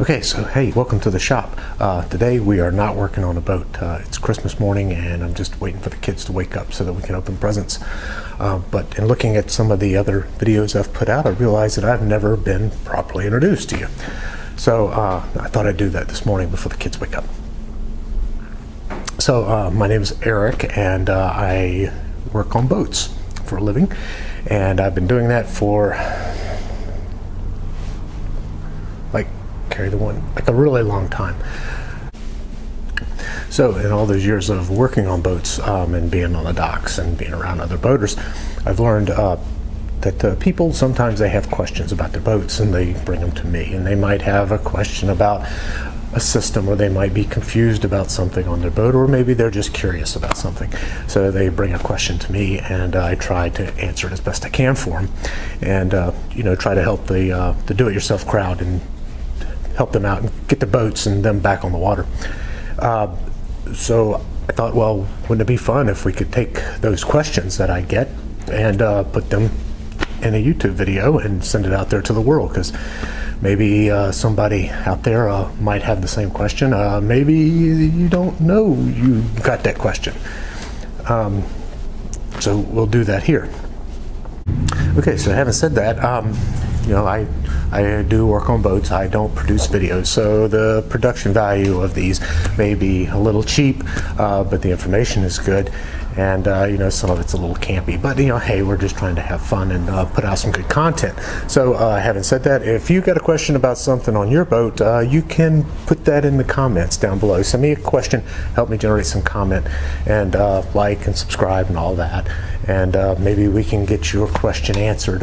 Okay, so hey, welcome to the shop. Uh, today we are not working on a boat. Uh, it's Christmas morning and I'm just waiting for the kids to wake up so that we can open presents. Uh, but in looking at some of the other videos I've put out, I realized that I've never been properly introduced to you. So uh, I thought I'd do that this morning before the kids wake up. So uh, my name is Eric and uh, I work on boats for a living. And I've been doing that for like the one like a really long time. So in all those years of working on boats um, and being on the docks and being around other boaters, I've learned uh, that uh, people sometimes they have questions about their boats and they bring them to me. And they might have a question about a system or they might be confused about something on their boat or maybe they're just curious about something. So they bring a question to me and i try to answer it as best i can for them and uh, you know try to help the, uh, the do-it-yourself crowd and help them out and get the boats and them back on the water uh, so i thought well wouldn't it be fun if we could take those questions that i get and uh, put them in a youtube video and send it out there to the world because maybe uh, somebody out there uh, might have the same question. Uh, maybe you don't know you got that question. Um, so we'll do that here. Okay, so having said that, um, you know, I I do work on boats. I don't produce videos, so the production value of these may be a little cheap, uh, but the information is good. And uh, you know some of it's a little campy. But you know hey we're just trying to have fun and uh, put out some good content. So uh, having said that if you got a question about something on your boat uh, you can put that in the comments down below. Send me a question. Help me generate some comment and uh, like and subscribe and all that. And maybe we can get your question answered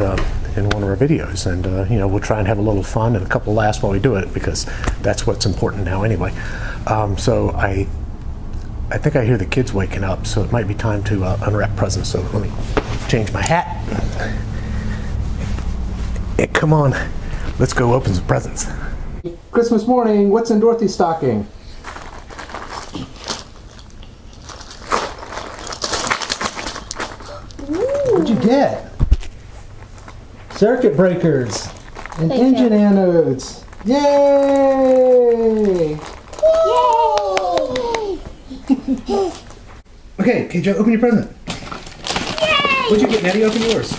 in one of our videos and you know we'll try and have a little fun and a couple laughs while we do it because that's what's important now anyway um, so I I think I hear the kids waking up, so it might be time to uh, unwrap presents. So let me change my hat. And come on, let's go open some presents. Christmas morning, what's in Dorothy's stocking? What'd you get? Circuit breakers and Thank engine you. anodes. Yay! Okay, okay, Joe, open your present. Yay! What'd you get, Nettie? Open yours.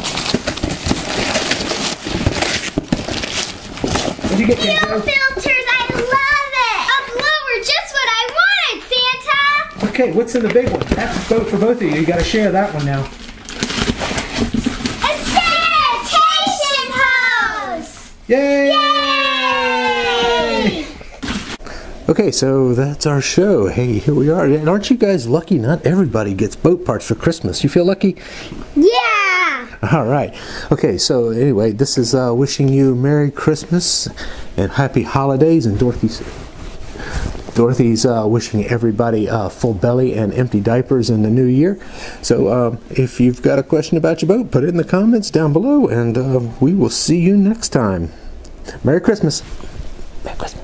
What'd you get, Kid Fuel Joe? filters, I love it! A blower, just what I wanted, Santa! Okay, what's in the big one? That's a boat for both of you. You gotta share that one now. Yay! Yay! Okay, so that's our show. Hey, here we are. And aren't you guys lucky? Not everybody gets boat parts for Christmas. You feel lucky? Yeah! All right. Okay, so anyway, this is uh, wishing you Merry Christmas and Happy Holidays. And Dorothy's Dorothy's uh, wishing everybody uh, full belly and empty diapers in the new year. So um, if you've got a question about your boat, put it in the comments down below, and uh, we will see you next time. Merry Christmas. Merry Christmas.